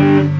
Thank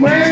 Where